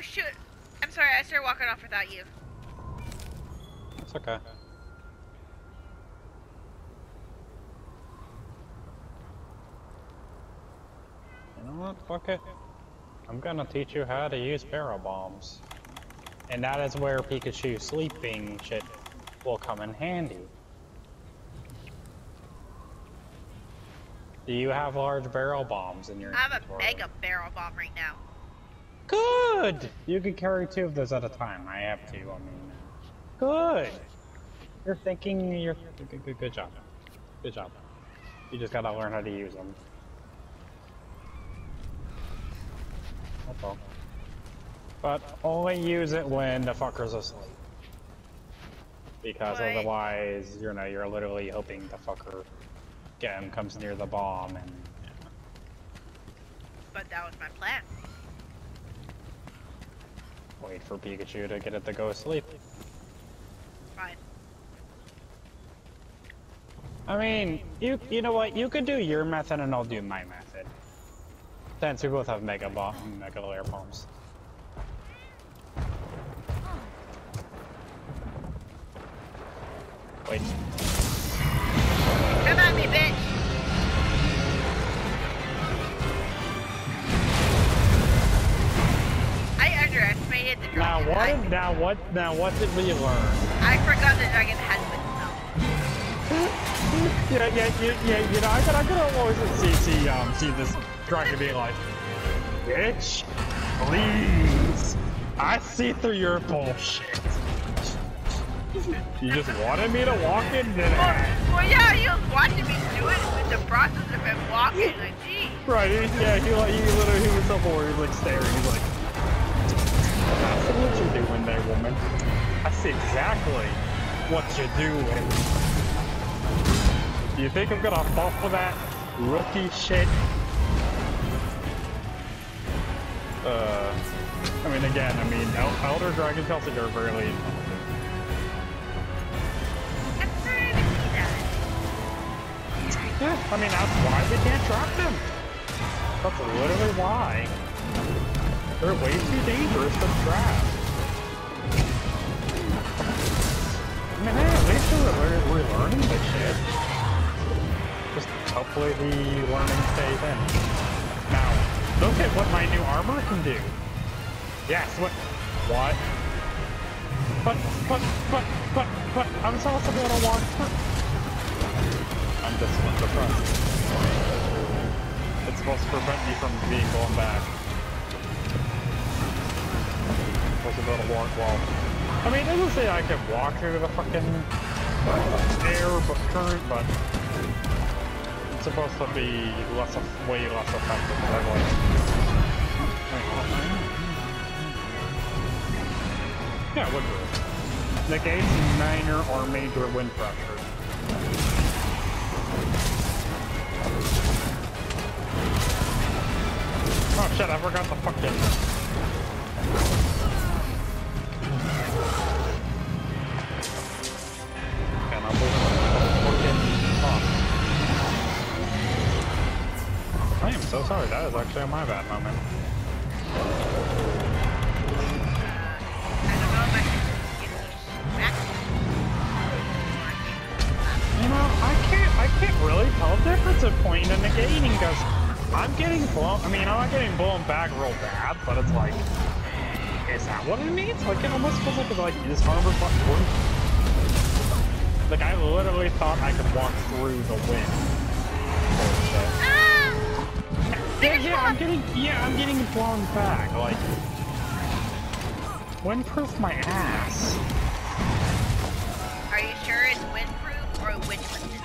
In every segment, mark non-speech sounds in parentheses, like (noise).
Oh, shoot. I'm sorry, I started walking off without you. It's okay. You know what? Fuck it. I'm gonna teach you how to use barrel bombs. And that is where Pikachu sleeping shit will come in handy. Do you have large barrel bombs in your I have a mega barrel bomb right now. Good! You can carry two of those at a time. I have two on me now. Good! You're thinking, you're... Good, good, good job. Good job. You just gotta learn how to use them. That's all. But only use it when the fucker's asleep. Because Why? otherwise, you know, you're literally hoping the fucker again comes near the bomb and... But that was my plan. Wait for Pikachu to get it to go asleep. Fine. I mean, you you know what? You could do your method and I'll do my method. Since we both have mega bomb, mega layer bombs. Wait, Come at me, bitch! Underestimated the now what? I, now what? Now what did we learn? I forgot the dragon had wisdom. (laughs) Yeah, yeah, yeah, yeah. You know, I could, I could always see, see, um, see this dragon being like, bitch, please. I see through your bullshit. You just wanted me to walk in Well, today. well, yeah, he was watching me do it with the process of him walking. Like, gee. Right, yeah, he like, he literally, he was so bored, he was like staring, he's like, What you're doing there, woman. That's exactly what you're doing. Do you think I'm gonna fall for that rookie shit? Uh, I mean, again, I mean, El Elder Dragon Kelsey are that. Yeah, I mean, that's why they can't trap them. That's literally why. They're way too dangerous to trap. I mean, hey, at least we're, we're, learning this shit. Just hopefully the learning stays in. Now, look at what my new armor can do. Yes, what? What? But, but, but, but, but, I'm supposed to be able to walk through. I'm just the front. It's supposed to prevent me from being blown back. To walk. I mean, it doesn't say I can walk through the fucking air but current, but it's supposed to be less of, way less effective than like. Yeah, would be. Negates minor or major wind pressure. Oh shit, I forgot the fucking... so sorry, that is actually my bad moment. You know, I can't, I can't really tell the difference pointing and negating because I'm getting blown. I mean, I'm not getting blown back real bad, but it's like, is that what it means? Like, it almost feels like it's like this armor fucking. Like, I literally thought I could walk through the wind. Yeah, yeah, I'm getting, yeah, I'm getting blown back. Like, windproof my ass. Are you sure it's windproof or wind resistant?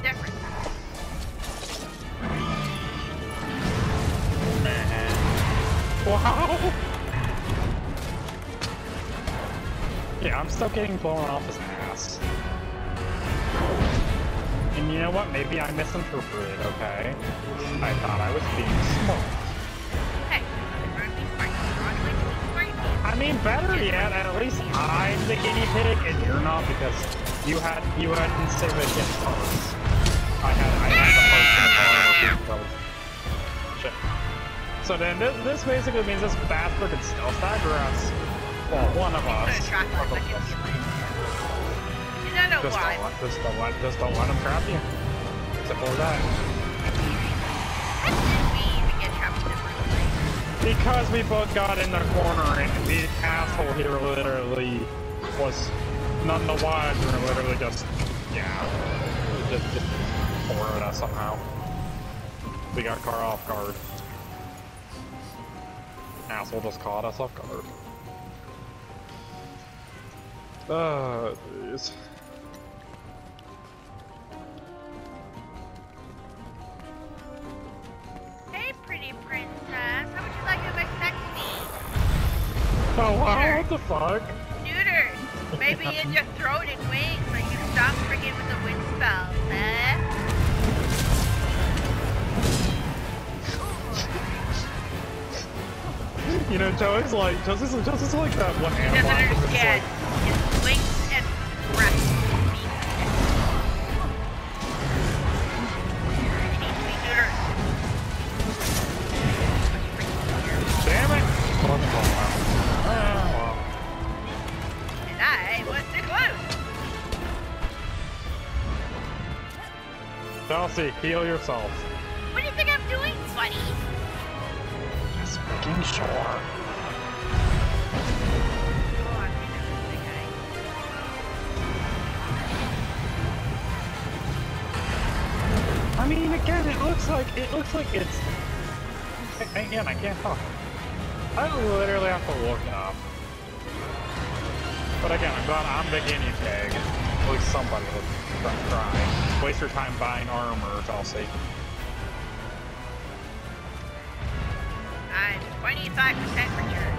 Difference. Wow. Yeah, I'm still getting blown off his ass. And you know what? Maybe I misinterpreted, okay? I thought I was being smart. Hey, I'm trying to be smart. I'm trying to be smart. I mean, better yet, at least I'm the guinea pig and you're not because you had you had insufficient parts. I had I had the the car. Shit. So then this, this basically means this bastard can still stagger us. Well, one of us. Just don't, let, just don't let just don't let him trap you. Simple as that. How did we even get trapped in the first place? Because we both got in the corner and the asshole here literally was none the wiser and literally just yeah just just forwarded us somehow. We got car off guard. Asshole just caught us off guard. Uh, jeez. Oh wow, what the fuck? Neutered. Maybe in your throat and wings so you stop friggin' with the wind spells, eh? You know, Joey's like, just as, just like that one He doesn't understand. Well. Heal yourself. What do you think I'm doing, buddy? Just making sure. I'm neutered, big. I mean, again, it looks like it looks like it's. A- Again, I can't talk. I literally have to look it up. But again, I'm glad I'm the guinea pig. At least somebody will try. Waste your time buying armor, Chelsea. I'm 25% mature.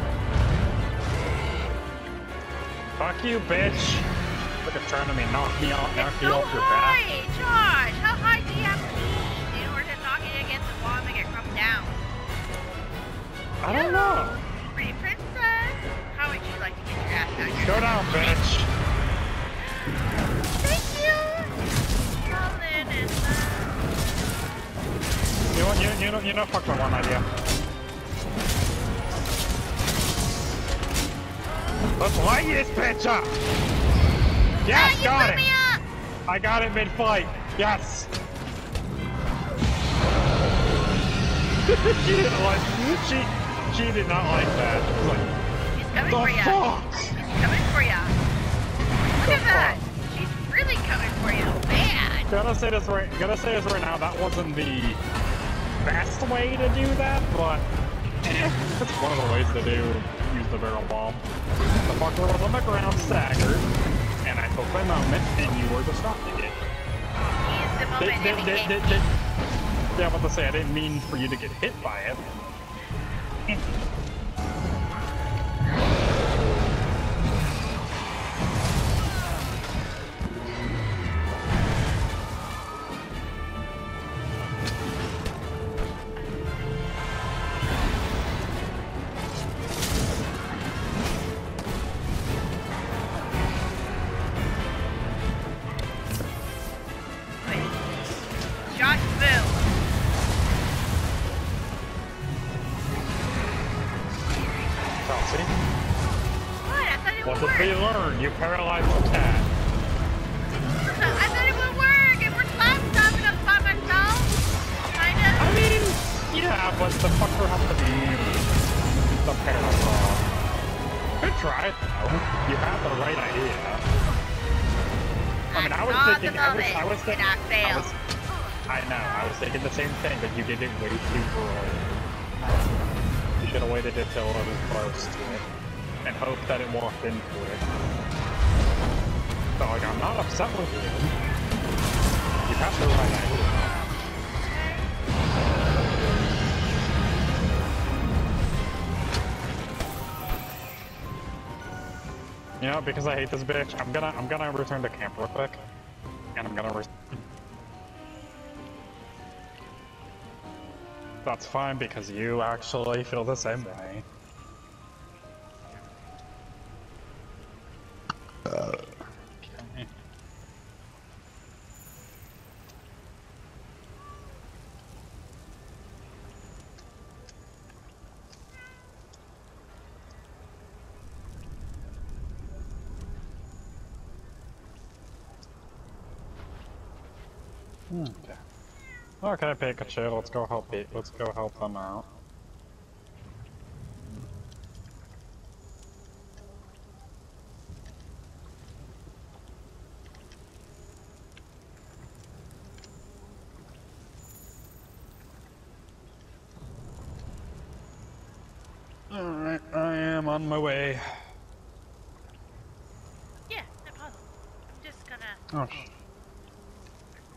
Fuck you, bitch! Look at trying to me knock me off, knock It's me so off your back. Josh. How high do you have to be in order to knock it against the wall and make it come down? I don't know. Pretty princess. How would you like to get your ass out? Go down, bitch. You know, you, you know, you know, fuck my one idea. Let's light this bitch up! Yes, got it! I got it mid flight. Yes! (laughs) she didn't like, she, she did not like that. Like, She's coming for ya. fuck? She's coming for you. Look The at that. She's really coming for you. Man. Gotta say this right, gotta say this right now, that wasn't the best way to do that, but it's (laughs) one of the ways to do, use the barrel bomb. The fucker was on the ground staggered, and I took my moment, and you were disrupting it. He's the Did, did, did, did, did, yeah, I was about to say, I didn't mean for you to get hit by it. Way too early. You should have waited until it was close to it, and hoped that it walked into it. So, like, I'm not upset with you. You have the right idea. You know, because I hate this bitch, I'm gonna, I'm gonna return to camp real quick, and I'm gonna. That's fine because you actually feel the same way. Oh, okay, Pikachu, let's go help it. Let's go help them out. Alright, I am on my way. Yeah, no problem. I'm just gonna. Oh,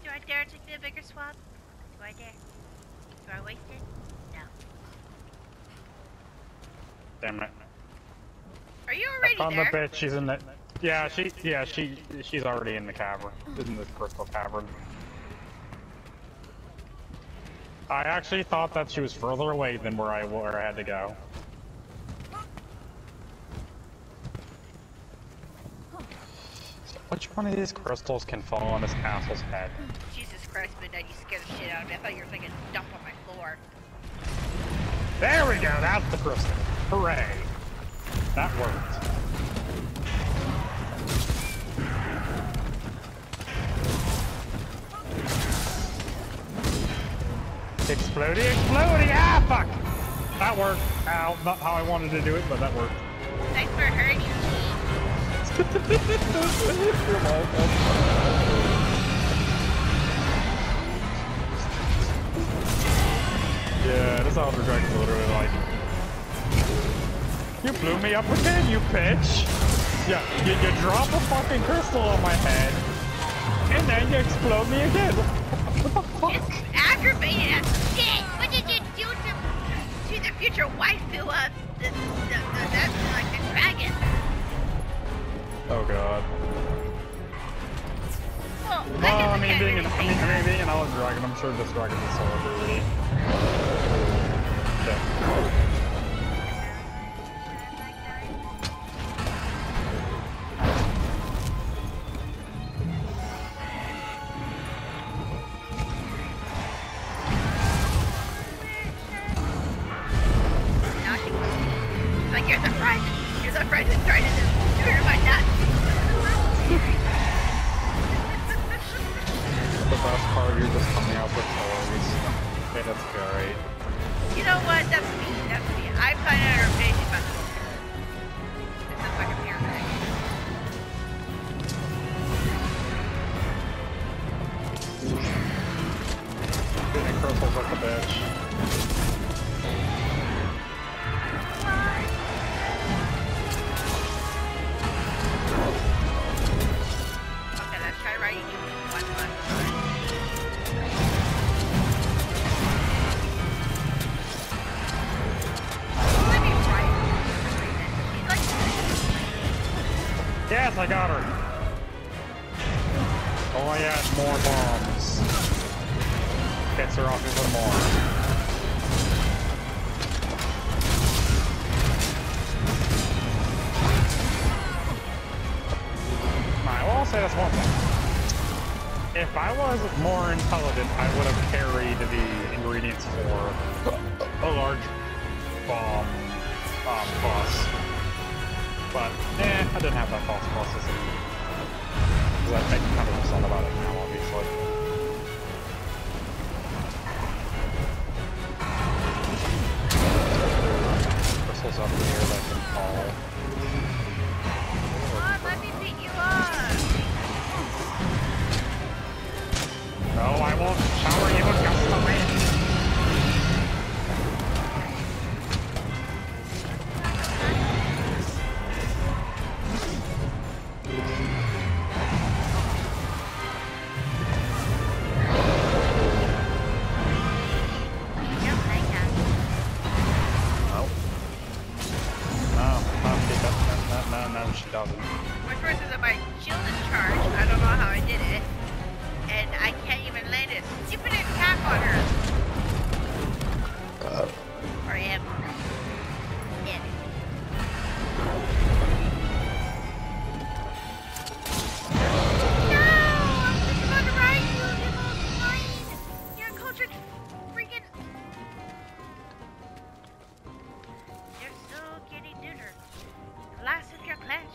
Do I dare take the bigger swab? Do I dare? Do I waste it? No. damn it. Are you I already found there? the bitch, she's in the... Yeah, she, yeah, she, she's already in the cavern. In the crystal cavern. I actually thought that she was further away than where I, where I had to go. Which one of these crystals can fall on this castle's head? Jesus Christ, Midnight, you scared the shit out of me. I thought you were thinking dump on my floor. There we go, that's the crystal. Hooray. That worked. Explodey, explodey, ah, fuck! That worked. Ow, not how I wanted to do it, but that worked. Thanks for hurting me. (laughs) Yeah, this Elder Dragon's literally like... You blew me up again, you bitch! Yeah, you, you drop a fucking crystal on my head, and then you explode me again! What the fuck? It's aggravating as shit. What did you do to, to the future waifu of the, the, the, that's like the dragon? Oh god. Well, I, guess I mean, being an, I mean, being an Elder Dragon, I'm sure this dragon is so. The best part, you're just coming out with that's great. Know what? That's me. That's me. I find out her face I got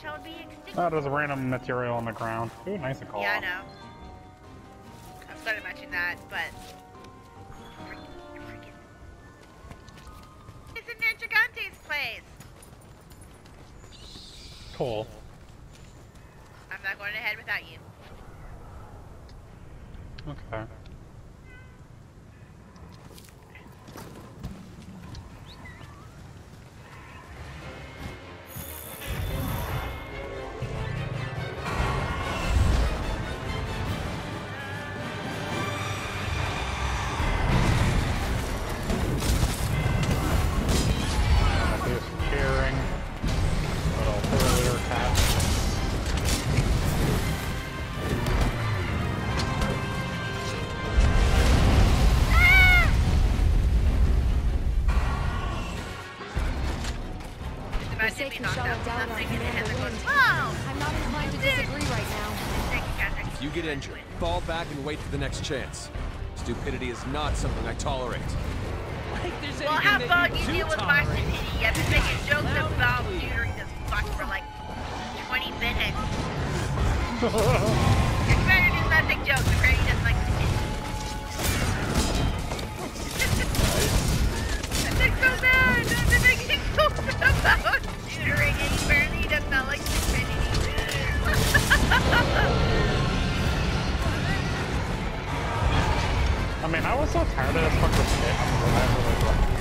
shall be extinguished. Oh, there's random material on the ground. Ooh, nice to call. Yeah. I know. I'm sorry to mention that, but. Freaking, freaking... It's in Nan place! Cool. The next chance. Stupidity is not something I tolerate. Well, how about you deal with my stupidity? I've been making jokes about tutoring this fuck for like 20 minutes. Your commander does not take jokes, okay? He doesn't (laughs) (laughs) like stupidity. I'm like so mad. I've been making jokes about tutoring and he apparently does not like stupidity. I mean, I was so tired of this fucking shit. I'm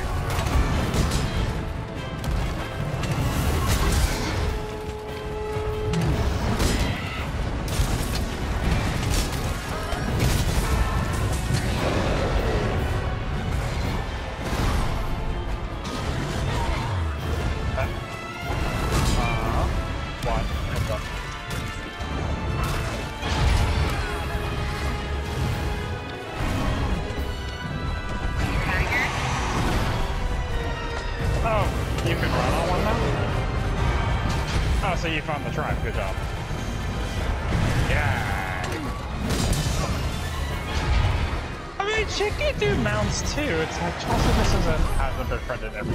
Yeah. I mean, she can do mounts too. It's like Chelsea just isn't hasn't befriended every.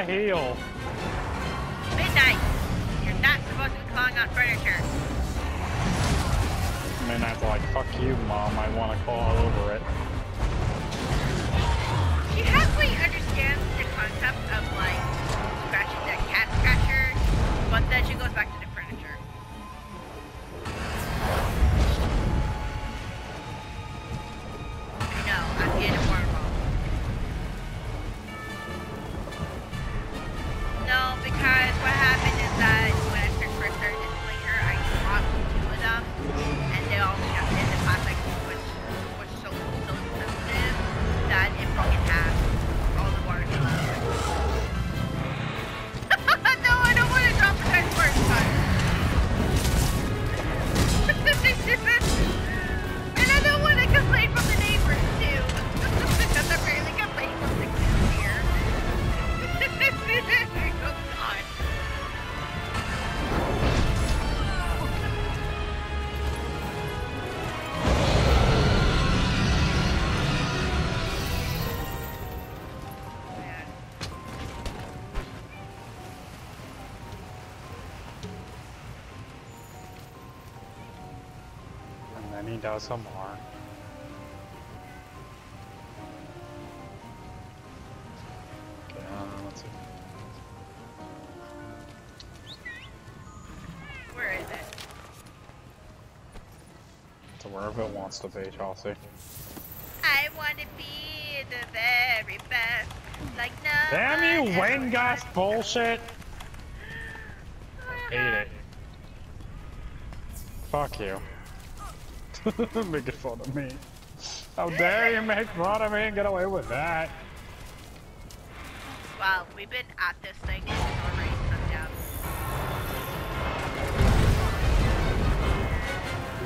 To heal. Midnight. You're not supposed to be clawing on furniture. Midnight's like, fuck you, mom. I want to claw all over it. She halfway understands the concept of like scratching the cat scratcher, but then she goes back to the And then he does some more. Okay, uh, let's see. Where is it? To wherever it wants to be, Chelsea. I want to be the very best, like no. Damn you, ever Wengas has. bullshit! (sighs) Hate it. Fuck you. (laughs) Making fun of me. How dare you make fun of me and get away with that? Well, we've been at this thing and it's already come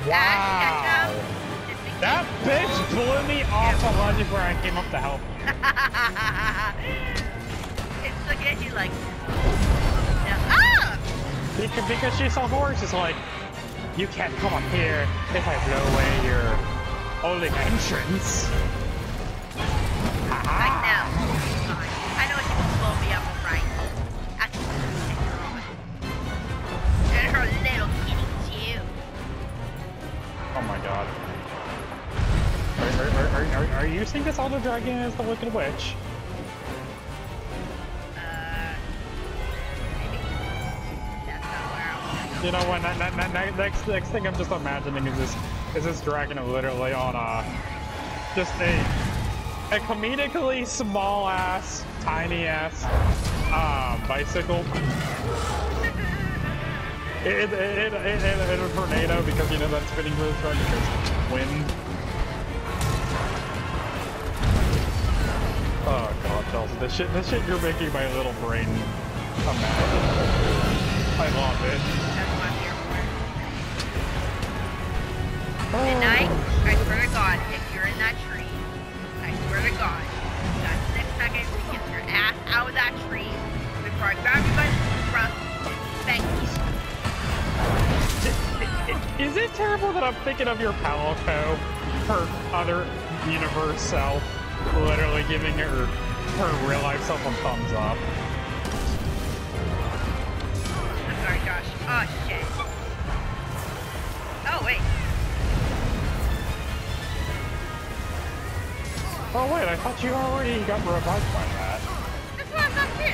Wow. That bitch blew me off the ledge where I came up to help you. (laughs) it's looking at you like. No. Ah! Because, because she's so horse, it's like, you can't come up here if I blow away your only entrance. Like Haha. now. I know you can blow me up, right? And her little kitty too. Oh my god. Are, are, are, are, are, are you saying this Elder Dragon is the Wicked Witch? You know what? ne- ne- Next, next thing I'm just imagining is this is this dragon literally on a just a a comedically small ass, tiny ass um, bicycle. It, it, it, it, it, a tornado because you know fitting for this truck because wind. Oh god, Chelsea, this shit, this shit you're making my little brain imagine. I love it. For. Midnight, I swear to God, if you're in that tree, I swear to God, you got six seconds to get your ass out of that tree before I grab you by the scruff and spank you. (laughs) Is it terrible that I'm thinking of your Palico, her other universe self, literally giving her her real life self a thumbs up? I'm sorry, Josh. Oh, Oh wait, I thought you already got revived by that. That's what I thought too.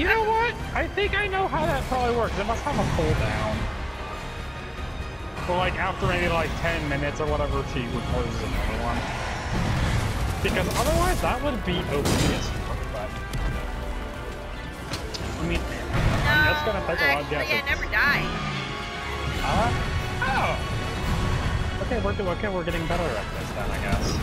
You know what? I think I know how that probably works. It must have a cooldown. But like after maybe like 10 minutes or whatever, she reposes another one. Because otherwise that would be OP as fuck, but... I mean, No, that's gonna take a lot of actually, I never died. Uh, oh! Okay, we're, do- okay, we're getting better at this then, I guess.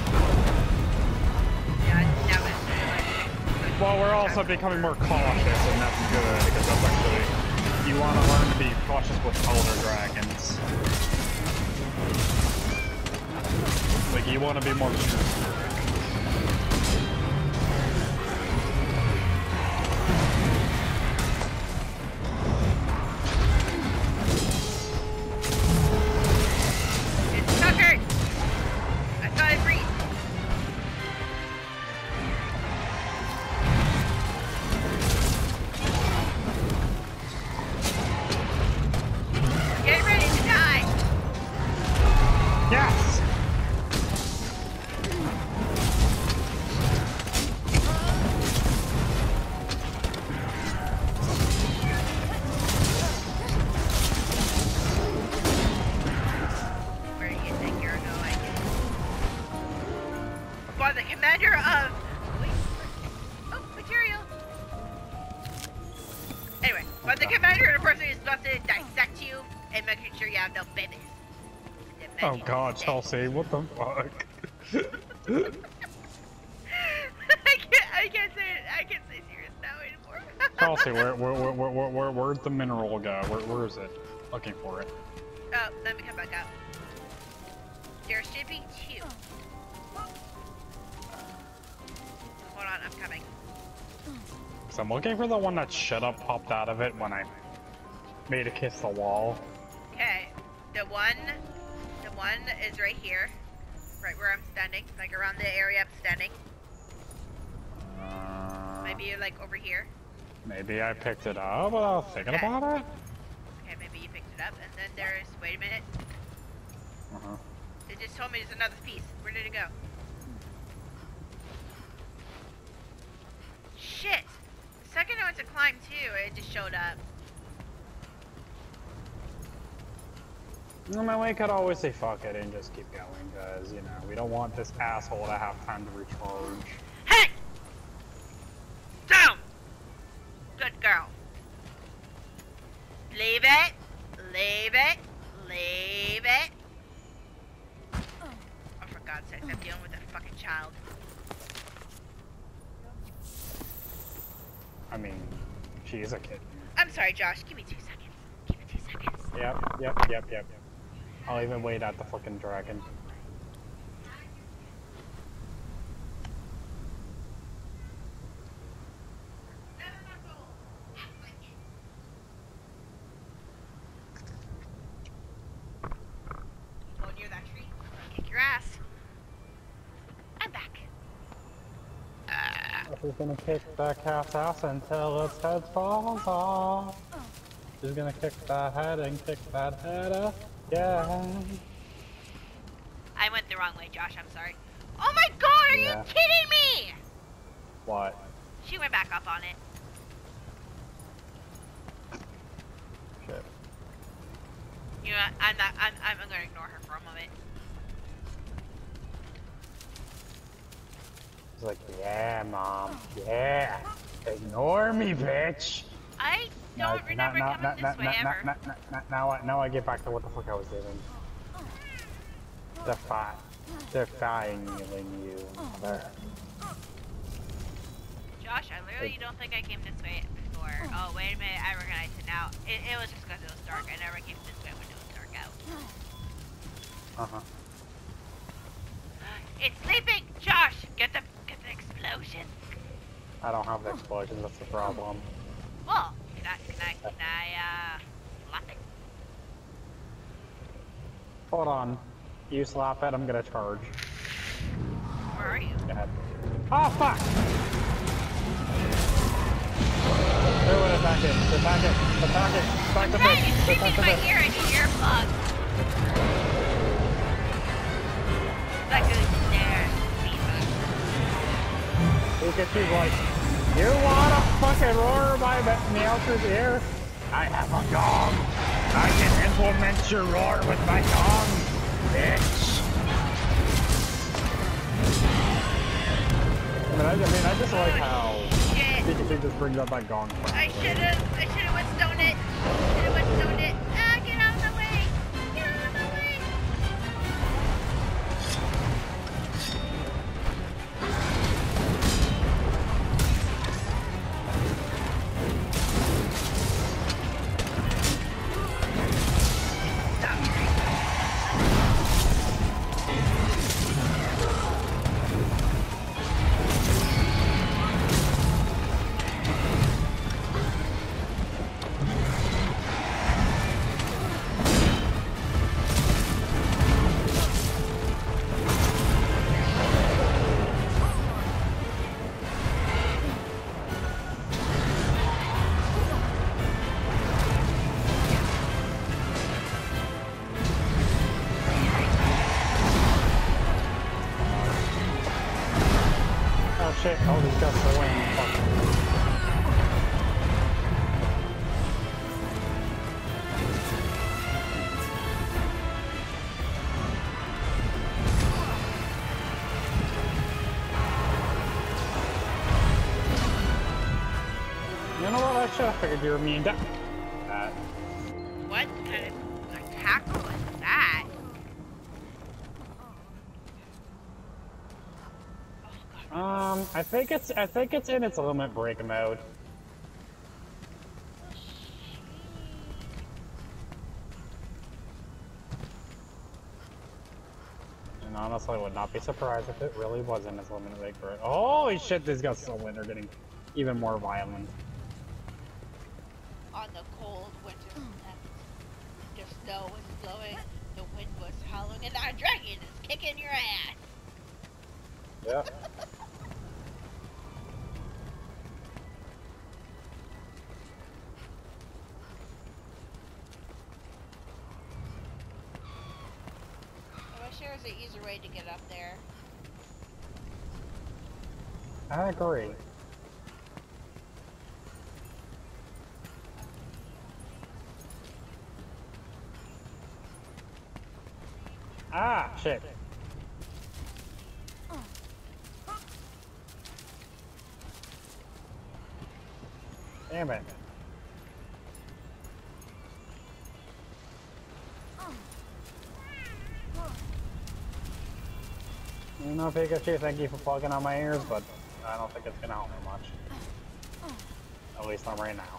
Yeah, like... Well, we're also becoming more cautious, and that's good, because that's actually... You want to learn to be cautious with Elder Dragons. Like, you want to be more... god. Chelsea, what the fuck? (laughs) I can't, I can't say it. I can't say serious now anymore. (laughs) Chelsea, where, where, where, where, where, where, where'd the mineral go? Where, where is it? Looking for it. Oh, let me come back up. There should be two. Hold on, I'm coming. So I'm looking for the one that should have popped out of it when I made it kiss the wall. Okay, the one, one is right here, right where I'm standing, like around the area I'm standing. Uh, Maybe you're like over here. maybe I picked it up without thinking Okay. about it. Okay, maybe you picked it up, and then there's. Wait a minute. Uh-huh. It just told me there's another piece. Where did it go? Shit! The second I went to climb too, it just showed up. No, man, we could always say fuck it and just keep going, because, you know, we don't want this asshole to have time to recharge. Hey! Down! Good girl. Leave it. Leave it. Leave it. Oh, for God's sake, I'm dealing with a fucking child. I mean, she is a kid. I'm sorry, Josh. Give me two seconds. Give me two seconds. Yep, yep, yep, yep. I'll even wait at the fucking dragon. Go near that tree. Kick your ass. I'm back. She's gonna kick that cat's ass until its head falls off. Oh. She's gonna kick that head and kick that head up. Yeah. I went the wrong way, Josh. I'm sorry. Oh my God! Are Yeah. you kidding me? What? She went back up on it. Shit. You know, what? I'm not. I'm. I'm gonna ignore her for a moment. He's like, yeah, mom. Yeah. Ignore me, bitch. Now- don't remember now, coming now, this now, way ever. I, now I get back to what the fuck I was doing. Defi defying you, mother. Josh, I literally don't think I came this way before. Oh, wait a minute. I recognize it now. It, it was just because it was dark. I never came this way when it was dark out. Uh-huh. (sighs) It's sleeping! Josh, get the get the explosion. I don't have the explosions, that's the problem. Well, can I can I uh slap it? Hold on. You slap it, I'm gonna charge. Where are you? Go ahead. Oh, fuck! Throw it, attack it, attack it, attack it, attack the Hey, bitch, it's creeping attack in my ear. I need earplugs. That goes in there. Like, you wanna fucking roar my Meowth's ear? I have a gong. I can implement your roar with my gong, bitch. I mean, I, I mean, I just like how Shit. Pikachu just brings up that gong. I should've, I should've withstown it. You know what? I figured you were mean to that. What kind of attack was that? Oh. Um, I think it's I think it's in its limit break mode. And honestly, I would not be surprised if it really was in its limit break mode. Holy shit, these guys so are getting even more violent. On the cold winter hmm. night, the snow was blowing, the wind was howling, and our dragon is kicking your ass. Yeah. I wish Ah, shit. Damn it. You know, Pikachu, thank you for plugging on my ears, but I don't think it's gonna help me much. At least I'm right now.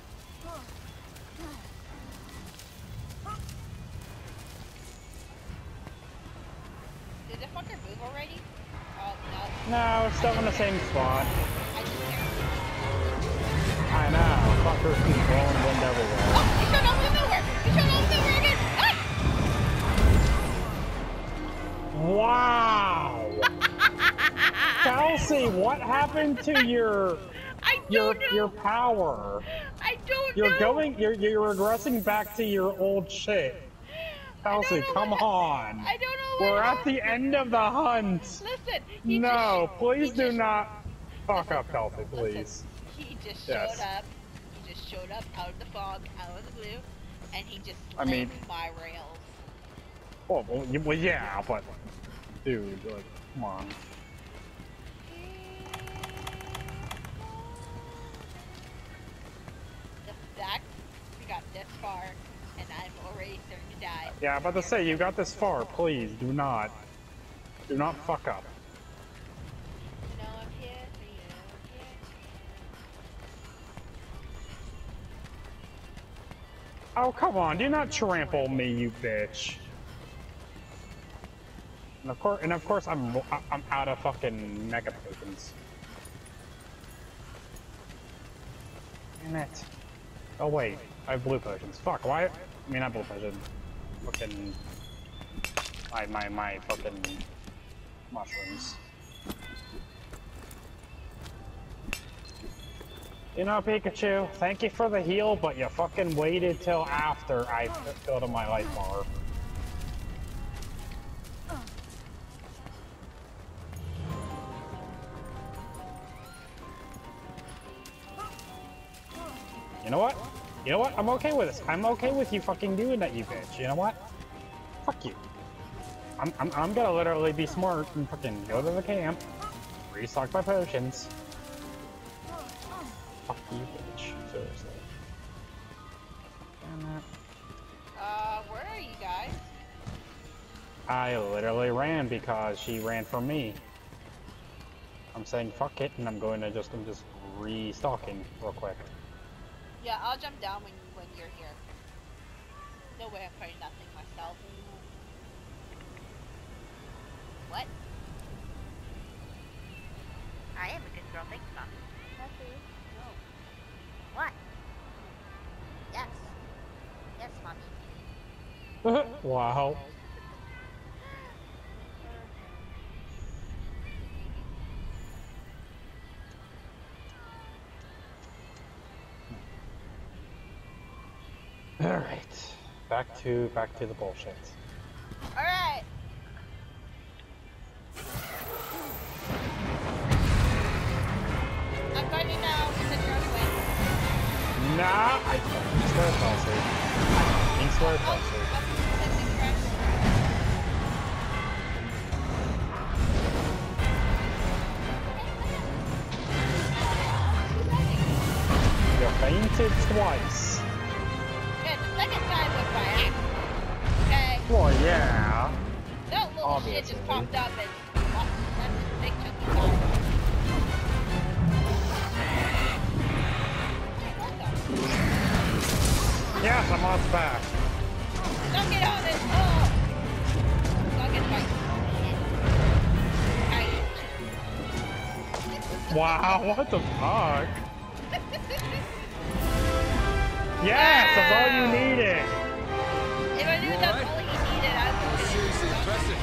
No. we're still in the same spot. I just can't. I know. Fuckers keep blowing wind everywhere. Oh, he showed up with nowhere! He showed up with nowhere again! Ah! Wow! (laughs) Kelsey, what happened to your I your know! your power? I don't know. You're know! going you're you're regressing back to your old shit. Kelsey, come on. I don't know We're at the end of the hunt. Listen, No, please do not fuck up Kelsey, please. He just Yes. showed up. He just showed up out of the fog, out of the blue, and he just I mean- my rails. Well, well, well, yeah, but dude, like, come on. The fact we got this far, and I'm already starting to die. Yeah, about to say you got this far. Please do not, do not fuck up. No, I'm here for you. I'm here for you. Oh come on, do not trample me, you bitch. And of course, and of course, I'm I'm out of fucking mega potions. Damn it. Oh wait, I have blue potions. Fuck, why? I mean, not blue potion. Fucking my my my fucking mushrooms. You know, Pikachu, thank you for the heal, but you fucking waited till after I filled up my life bar. You know what? You know what? I'm okay with this. I'm okay with you fucking doing that, you bitch. You know what? Fuck you. I'm, I'm, I'm gonna literally be smart and fucking go to the camp, restock my potions. Fuck you, bitch. Seriously. Damn it. Uh, where are you guys? I literally ran because she ran from me. I'm saying fuck it, and I'm going to just, I'm just restocking real quick. Yeah, I'll jump down when when you're here. No way I'm fighting nothing myself. Am a good girl. Thanks, No. What? Yes. Yes, Mommy. (laughs) wow. All right, back to back to the bullshit. Nah, I fucking swear. I fucking swear, Kelsey. I'm sensing. You fainted twice. Yeah, the second time was by accident. Okay? Well, yeah. That little shit just popped up and Yes, I'm on its back. Don't get on it! Oh! Don't get my Wow, what the fuck? (laughs) Yes, that's all you needed. If I knew that's alright? all he needed, I That was would seriously impressive.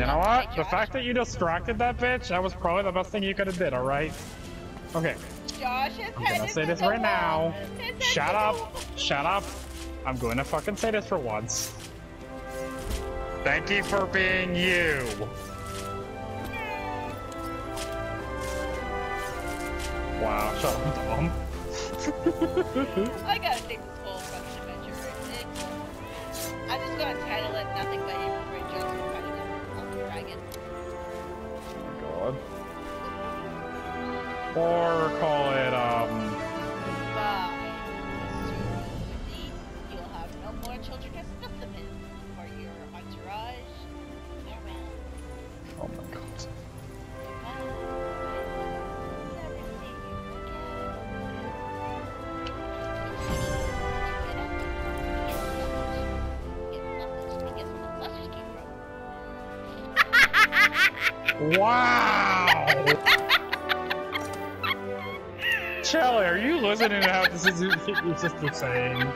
You know what? The fact that you distracted that bitch, that was probably the best thing you could have did, alright? Okay, Josh is I'm gonna say this right now. Shut up. Shut up. I'm going to fucking say this for once. Thank you for being you. Wow, (laughs) shut up, dumb. I gotta take this Or how this is your sister saying?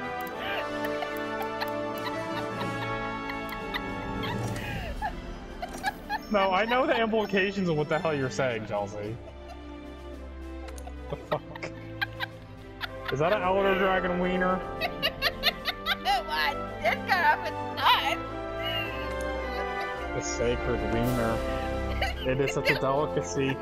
No, I know the implications of what the hell you're saying, Chelsea. The fuck? Is that an Elder Dragon wiener? what? This got off its nuts. The sacred wiener. It is such a (laughs) delicacy.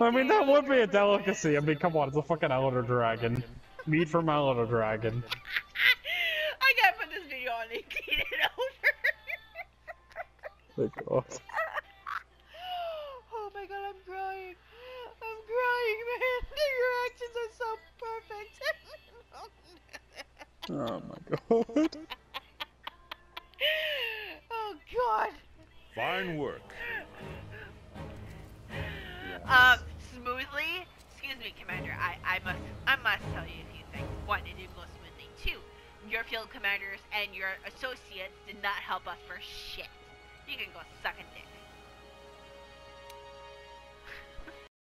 I mean, that would be a delicacy. I mean, come on, it's a fucking Elder Dragon. Meat from Elder Dragon. (laughs) I gotta put this video on 18 it (laughs) over. oh My God. oh my god, I'm crying. I'm crying, man. Your actions are so perfect. (laughs) Oh my god.